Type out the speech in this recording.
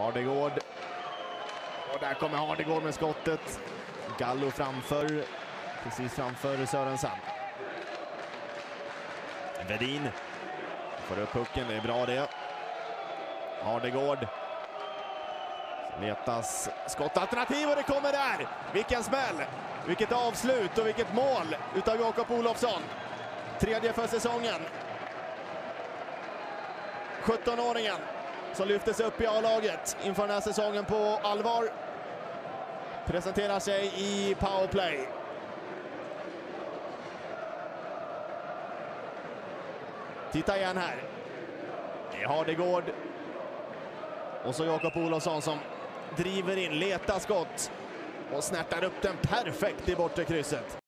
Hardegård. Och där kommer Hardegård med skottet. Gallo framför, precis framför Sörensen. Vedin får upp pucken, det är bra det. Hardegård. Letas skottalternativ och det kommer där! Vilken smäll! Vilket avslut och vilket mål utav Jakob Olofsson. Tredje för säsongen. 17-åringen som lyftes upp i A-laget inför den här säsongen på allvar. Presenterar sig i powerplay. Titta igen här. Det är Hardegård. Och så Jakob Olofsson som driver in, letar skott och snärtar upp den perfekt i bortre krysset.